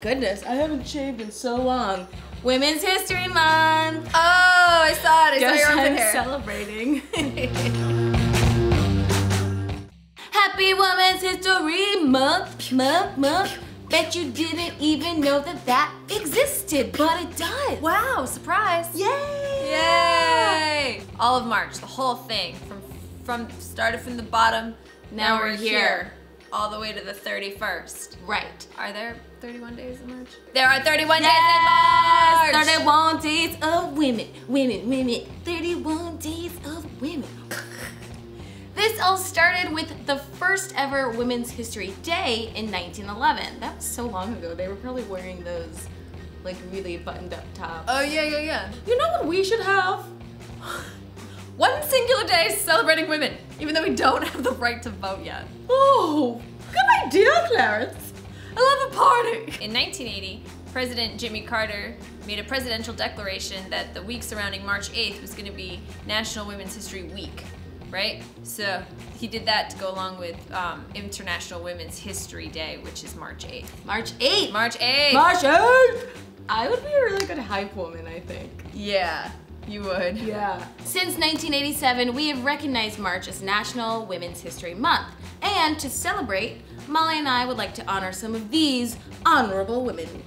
Goodness, I haven't shaved in so long. Women's History Month! Oh, I saw it. I Guess saw your I'm hair. celebrating. Happy Women's History Month, month, month. Bet you didn't even know that that existed, but it does. wow, surprise. Yay! Yay! All of March, the whole thing. From from started from the bottom. Now we're here. All the way to the 31st. Right. Are there 31 days in March? There are 31 Yes! days in March! 31 days of women, women, women. 31 days of women. This all started with the first ever Women's History Day in 1911. That was so long ago. They were probably wearing those like really buttoned up tops. Oh yeah, yeah, yeah. you know what we should have? One singular day celebrating women, even though we don't have the right to vote yet. Oh, good idea, Clarence. I love a party! In 1980, President Jimmy Carter made a presidential declaration that the week surrounding March 8th was going to be National Women's History Week, right? So he did that to go along with um, International Women's History Day, which is March 8th. March 8th. March 8th! March 8th. I would be a really good hype woman, I think. Yeah, you would. Yeah. Since 1987, we have recognized March as National Women's History Month. And to celebrate, Molly and I would like to honor some of these honorable women.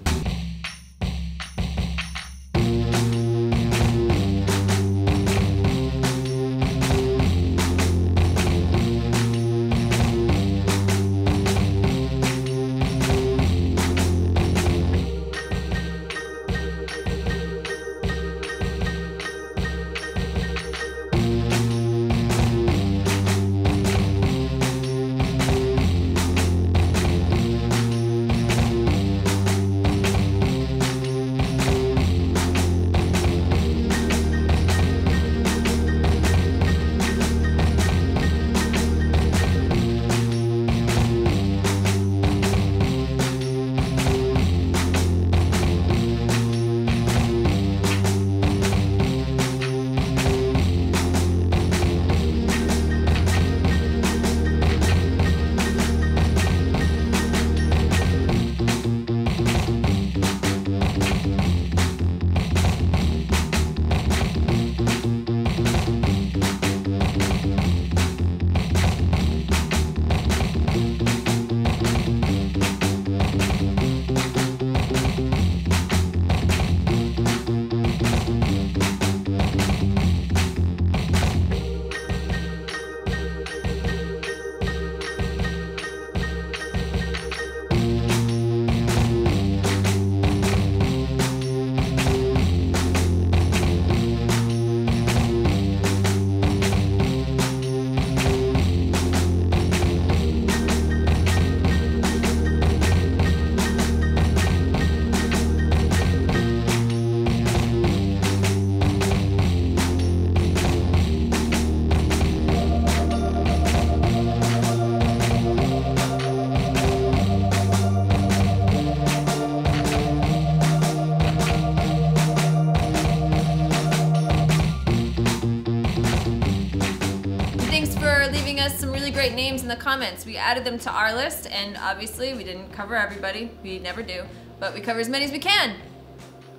Thanks for leaving us some really great names in the comments. We added them to our list, and obviously we didn't cover everybody. We never do, but we cover as many as we can.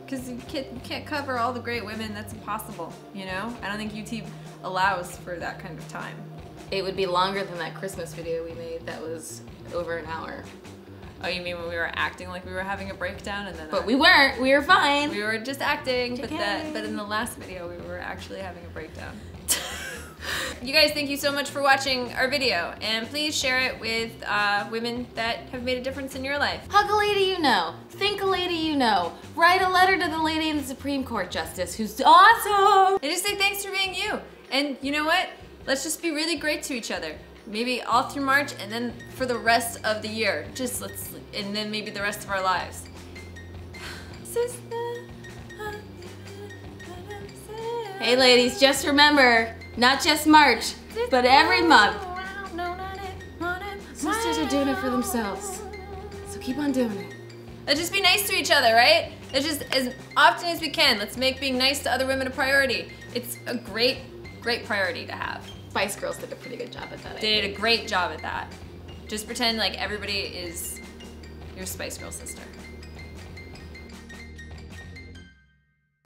Because you can't, you can't cover all the great women. That's impossible, you know? I don't think YouTube allows for that kind of time. It would be longer than that Christmas video we made that was over an hour. Oh, you mean when we were acting like we were having a breakdown and then But we weren't. We were fine. we were just acting, but that but in the last video we were actually having a breakdown. You guys, thank you so much for watching our video, and please share it with uh, women that have made a difference in your life. Hug a lady you know. Think a lady you know. Write a letter to the lady in the Supreme Court Justice who's awesome. And just say thanks for being you. And you know what? Let's just be really great to each other. Maybe all through March, and then for the rest of the year. Just let's, and then maybe the rest of our lives. Sister. Hey ladies, just remember, not just March, but every month. Sisters are doing it for themselves. So keep on doing it. Let's just be nice to each other, right? Let's just, as often as we can, let's make being nice to other women a priority. It's a great, great priority to have. Spice Girls did a pretty good job at that. They did a great job at that. Just pretend like everybody is your Spice Girl sister.